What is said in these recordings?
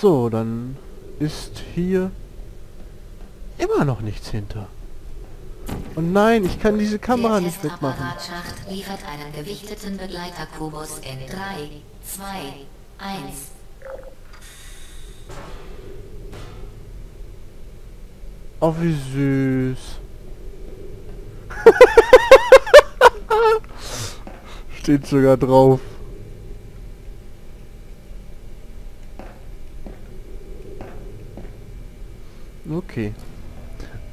So, dann ist hier immer noch nichts hinter. Und nein, ich kann diese Kamera nicht wegmachen. Liefert einen gewichteten Begleiterkubus in 3, 2, 1. Oh, wie süß. Steht sogar drauf. Okay.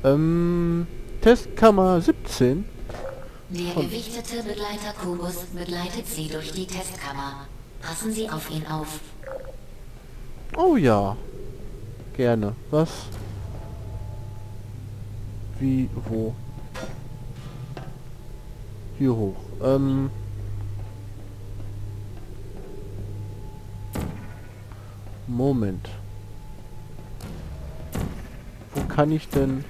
Ähm, Testkammer 17. Der gewichtete Begleiterkubus begleitet Sie durch die Testkammer. Passen Sie auf ihn auf. Oh ja. Gerne. Was? Wie, wo? Hier hoch. Ähm. Moment. Kann ich denn...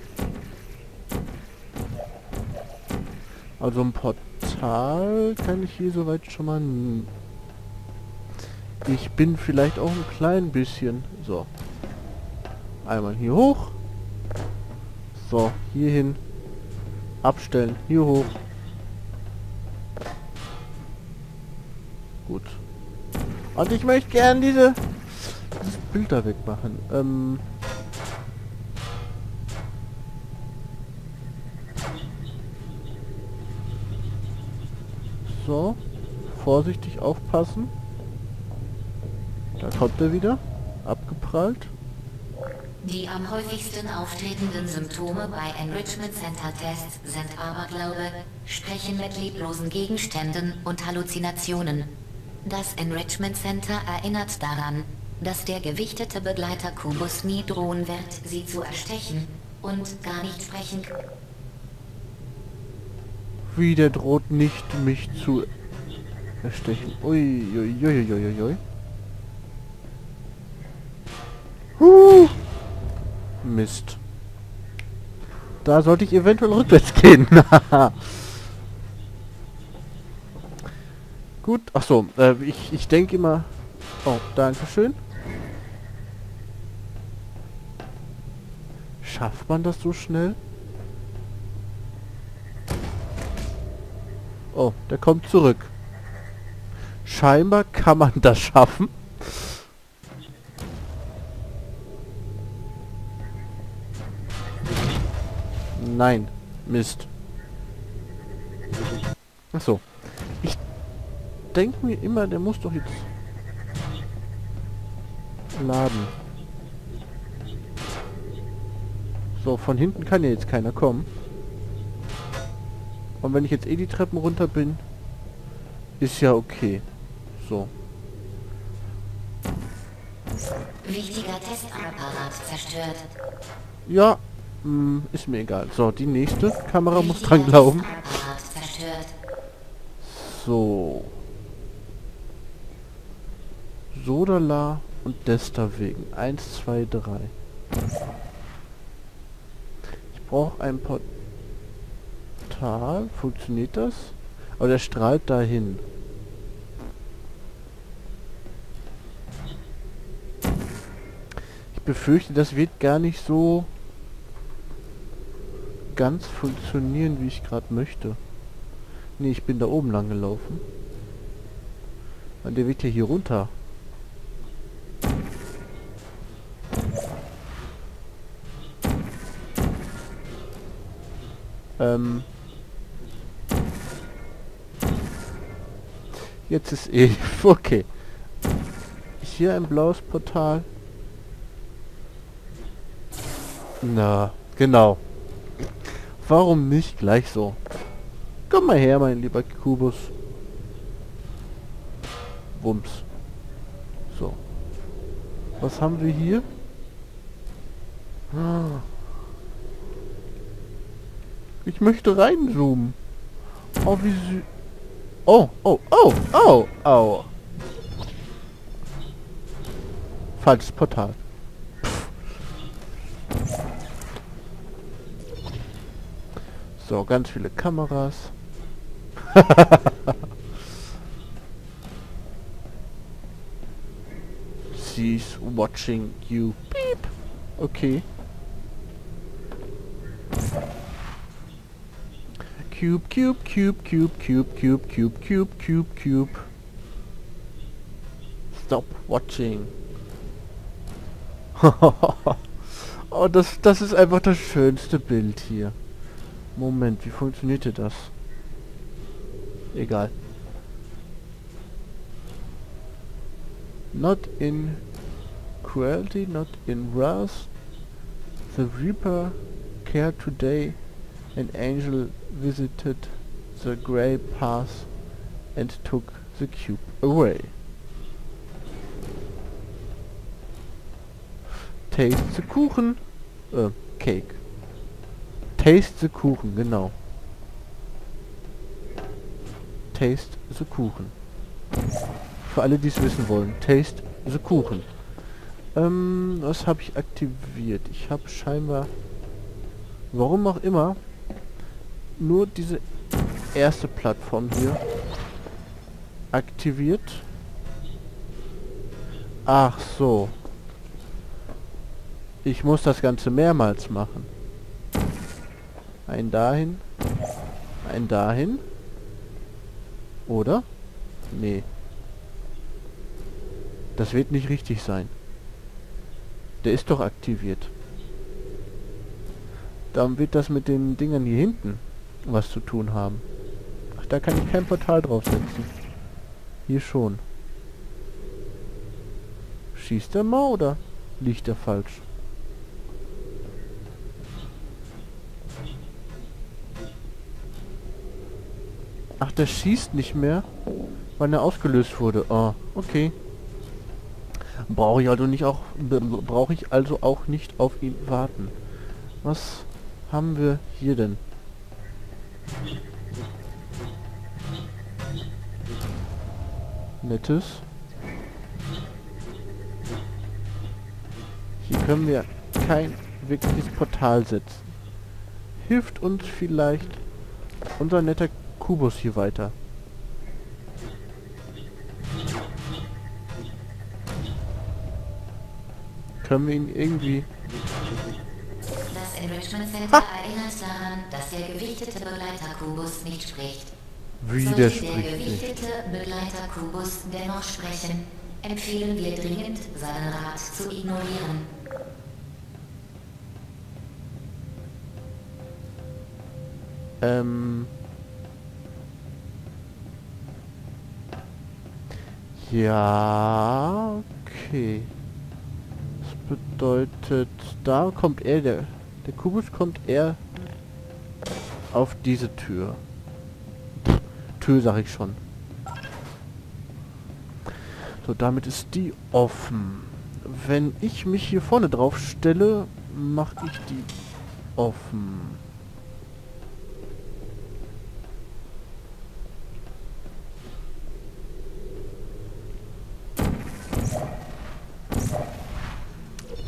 Also ein Portal kann ich hier soweit schon mal... Ich bin vielleicht auch ein klein bisschen... So. Einmal hier hoch. So, hier hin. Abstellen. Hier hoch. Gut. Und ich möchte gern diese... Dieses Bild da wegmachen. Ähm... So. Vorsichtig aufpassen. Da kommt er wieder. Abgeprallt. Die am häufigsten auftretenden Symptome bei Enrichment Center Tests sind Aberglaube, Sprechen mit leblosen Gegenständen und Halluzinationen. Das Enrichment Center erinnert daran, dass der gewichtete Begleiter Kubus nie drohen wird, sie zu erstechen und gar nicht sprechen. Wie der droht nicht, mich zu erstechen. Ui. Huh. Mist. Da sollte ich eventuell rückwärts gehen. Gut, ach so, äh, ich, ich denke immer... Oh, danke schön. Schafft man das so schnell? Oh, der kommt zurück. Scheinbar kann man das schaffen. Nein, Mist. Ach so. Ich denke mir immer, der muss doch jetzt laden. So, von hinten kann ja jetzt keiner kommen. Und wenn ich jetzt eh die Treppen runter bin, ist ja okay. So. Wichtiger Testapparat zerstört. Ja, mh, ist mir egal. So, die nächste Kamera muss Wichtiger dran glauben. So. Sodala und Desta wegen. Eins, zwei, drei. Ich brauche ein Portal. Funktioniert das? Aber der strahlt dahin. Ich befürchte, das wird gar nicht so ganz funktionieren, wie ich gerade möchte. Nee, ich bin da oben lang gelaufen. Und der wird ja hier runter. Ähm. Jetzt ist eh... Okay. Hier ein blaues Portal. Na, genau. Warum nicht gleich so? Komm mal her, mein lieber Kubus. Wumms. So. Was haben wir hier? Ah. Ich möchte reinzoomen. Oh, wie sü... Oh, oh, oh, oh, oh. Falsches Portal. So, ganz viele Kameras. Um watching you. Beep. Okay. Cube, cube, cube, cube, cube, cube, cube, cube, cube, cube. Stop watching. oh, das, das ist einfach das schönste Bild hier. Moment, wie funktionierte das? Egal. Not in cruelty, not in wrath. The Reaper cared today. An angel visited the grey path and took the cube away. Taste the Kuchen. Äh, Cake. Taste the Kuchen, genau. Taste the Kuchen. Für alle, die es wissen wollen. Taste the Kuchen. Ähm, was habe ich aktiviert? Ich habe scheinbar, warum auch immer, nur diese erste Plattform hier aktiviert. Ach so. Ich muss das Ganze mehrmals machen. Ein dahin. Ein dahin. Oder? Nee. Das wird nicht richtig sein. Der ist doch aktiviert. Dann wird das mit den Dingern hier hinten was zu tun haben. Ach, da kann ich kein Portal draufsetzen. Hier schon. Schießt er mal oder liegt er falsch? Ach, der schießt nicht mehr, weil er ausgelöst wurde. Oh, okay. Brauche ich also nicht auch brauche ich also auch nicht auf ihn warten. Was haben wir hier denn? Nettes. Hier können wir kein wirkliches Portal setzen. Hilft uns vielleicht unser netter Kubus hier weiter. Können wir ihn irgendwie... Enrichment Center erinnert daran, dass der gewichtete Begleiter-Kubus nicht spricht. Wie Sollte der gewichtete Begleiter-Kubus dennoch sprechen, empfehlen wir dringend, seinen Rat zu ignorieren. Ähm... Ja, okay. Das bedeutet, da kommt er, der, der Kubus kommt eher auf diese Tür. Tür sag ich schon. So, damit ist die offen. Wenn ich mich hier vorne drauf stelle, mache ich die offen.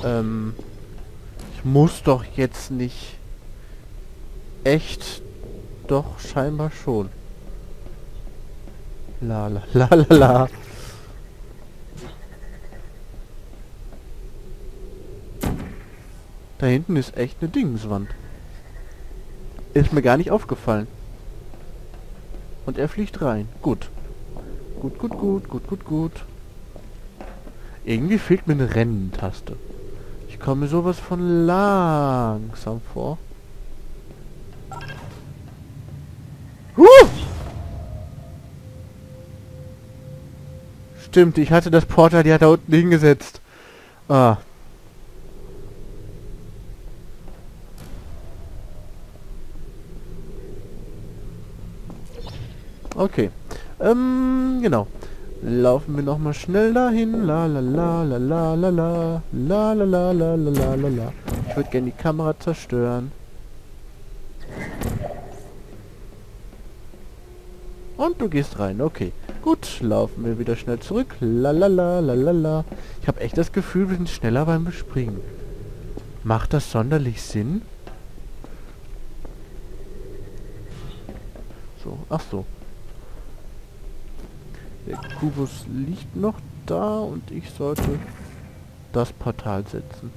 Ähm, muss doch jetzt nicht... Echt? Doch, scheinbar schon. La la la la la. Da hinten ist echt eine Dingswand. Ist mir gar nicht aufgefallen. Und er fliegt rein. Gut. Gut, gut, gut, gut, gut, gut. Irgendwie fehlt mir eine Renntaste. Ich komme sowas von langsam vor. Huh! Stimmt, ich hatte das Portal ja da unten hingesetzt. Ah. Okay. Ähm, genau. Laufen wir noch mal schnell dahin. La la la la la la la la la la la la la la. Ich würde gerne die Kamera zerstören. Und du gehst rein, okay. Gut, laufen wir wieder schnell zurück. La la la la la la. Ich habe echt das Gefühl, wir sind schneller beim Bespringen. Macht das sonderlich Sinn? So, ach so. Der Kubus liegt noch da und ich sollte das Portal setzen.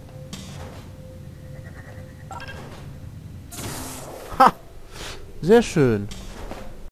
Ha! Sehr schön.